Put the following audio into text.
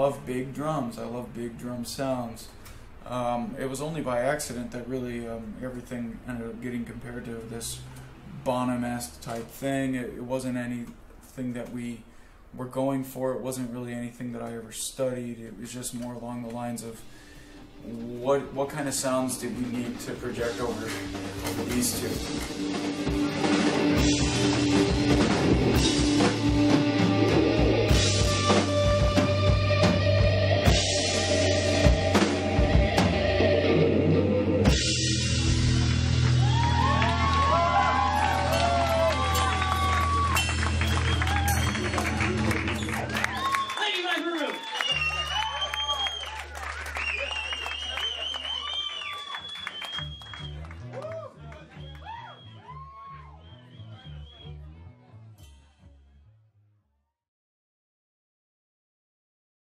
love big drums. I love big drum sounds. Um, it was only by accident that really um, everything ended up getting compared to this Bonham-esque type thing. It, it wasn't anything that we were going for. It wasn't really anything that I ever studied. It was just more along the lines of what what kind of sounds did we need to project over over these two.